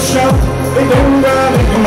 Schat, ik denk dat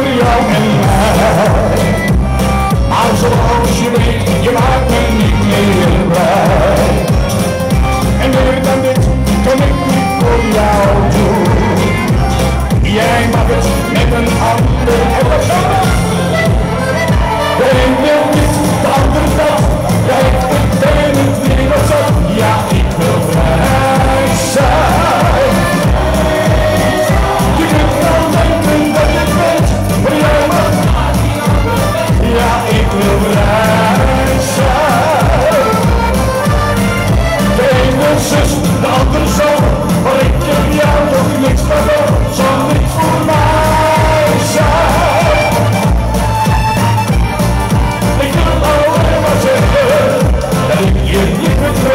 radio and What's